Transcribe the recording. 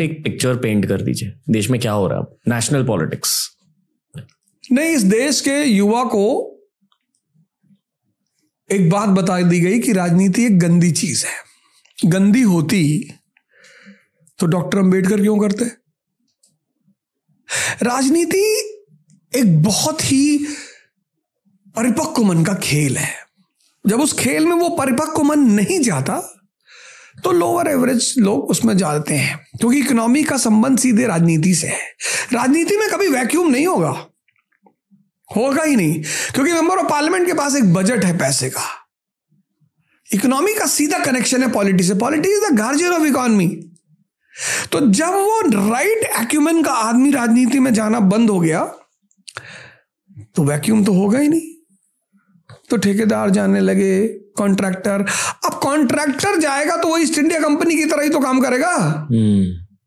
एक picture paint कर दीजिए। देश में क्या हो रहा है नेशनल पॉलिटिक्स नहीं, इस देश के युवा को एक बात बता दी गई कि राजनीति एक गंदी चीज़ है। गंदी होती तो डॉक्टर अंबेडकर क्यों करते? राजनीति एक बहुत ही परिपक्व मन का खेल है। जब उस खेल में वो परिपक्व मन नहीं जाता तो लोअर एवरेज लोग उसमें जाते हैं, क्योंकि इकोनॉमी का संबंध सीधे राजनीति से है। राजनीति में कभी वैक्यूम नहीं होगा। होगा ही नहीं, क्योंकि मेंबर ऑफ़ पार्लियामेंट के पास एक बजट है पैसे का। इकोनॉमी का सीधा कनेक्शन है पॉलिटी से। Polity is the guardian of economy तो जब वो राइट एक्यूमेन का आदमी राजनीति में जाना बंद हो गया तो वैक्यूम तो होगा ही नहीं। तो ठेकेदार जाने लगे कॉन्ट्रैक्टर अब कॉन्ट्रैक्टर जाएगा तो वो ईस्ट इंडिया कंपनी की तरह ही तो काम करेगा। हम्म।